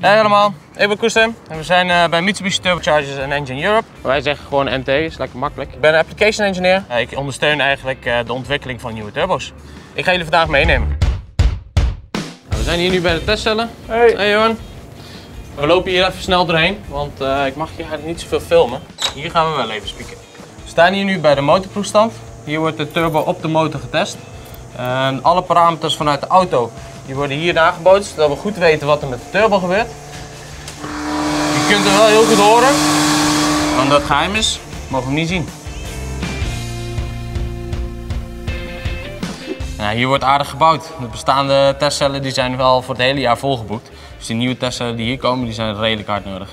Hey allemaal, ik ben Koestem en we zijn uh, bij Mitsubishi Turbochargers en Engine Europe. Wij zeggen gewoon MT, is lekker makkelijk. Ik ben een application engineer. Uh, ik ondersteun eigenlijk uh, de ontwikkeling van nieuwe turbo's. Ik ga jullie vandaag meenemen. Nou, we zijn hier nu bij de testcellen. Hey. Hey Johan. We lopen hier even snel doorheen, want ik mag hier eigenlijk niet zoveel filmen. Hier gaan we wel even spieken. We staan hier nu bij de motorproefstand. Hier wordt de turbo op de motor getest. En alle parameters vanuit de auto die worden hier nagebootst, zodat we goed weten wat er met de turbo gebeurt. Je kunt er wel heel goed horen, omdat het geheim is, mogen we hem niet zien. Nou, hier wordt aardig gebouwd. De bestaande testcellen die zijn wel voor het hele jaar volgeboekt. Dus die nieuwe testcellen die hier komen, die zijn redelijk hard nodig.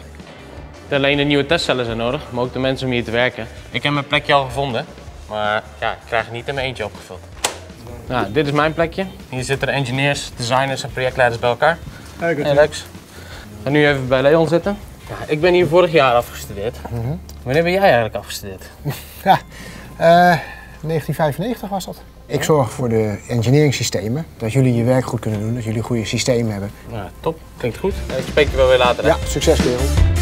Niet alleen de nieuwe testcellen zijn nodig, maar ook de mensen om hier te werken. Ik heb mijn plekje al gevonden, maar ja, ik krijg het niet in mijn eentje opgevuld. Nou, dit is mijn plekje. Hier zitten de engineers, designers en projectleiders bij elkaar. Hey, Hey Lex. ga nu even bij Leon zitten. Ja, ik ben hier vorig jaar afgestudeerd. Wanneer ben jij eigenlijk afgestudeerd? Ja, uh, 1995 was dat. Ik zorg voor de engineering systemen, dat jullie je werk goed kunnen doen, dat jullie goede systemen hebben. Ja, top, klinkt goed. Ik spreek je wel weer later. Hè? Ja, succes kerel.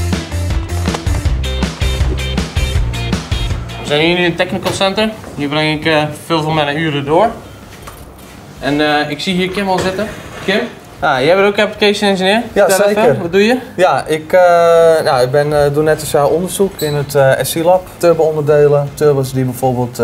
We zijn hier nu in het Technical Center. Hier breng ik uh, veel van mijn uren door. En uh, ik zie hier Kim al zitten. Kim, ah, jij bent ook application engineer. Ja, Vertel zeker. Even, wat doe je? Ja, ik, uh, nou, ik ben, uh, doe net als jaar onderzoek in het uh, SC-lab. Turbo-onderdelen, turbos die bijvoorbeeld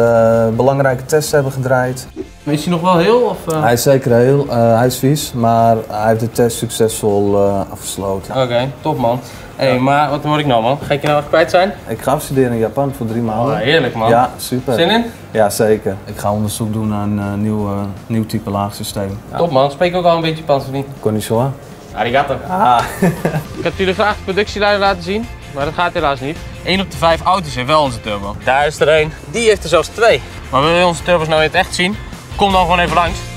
belangrijke tests hebben gedraaid. Is hij nog wel heel? Of, Hij is zeker heel, hij is vies, maar hij heeft de test succesvol afgesloten. Oké, okay, top man. Hé, hey, maar wat word ik nou man? Ga ik je nou echt kwijt zijn? Ik ga studeren in Japan voor drie maanden. Oh, heerlijk man. Ja, super. Zin in? Ja, zeker. Ik ga onderzoek doen naar een nieuw, nieuw type laagsysteem. Ja. Top man, spreek ook al een beetje Japans of niet? Konnichiwa. Arigato. Ah. ik had jullie graag de productieleider laten zien, maar dat gaat helaas niet. 1 op de 5 auto's heeft wel onze turbo. Daar is er één. Die heeft er zelfs twee. Maar wil je onze turbo's nou echt zien? Kom dan gewoon even langs.